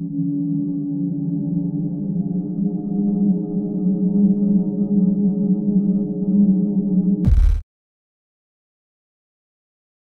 you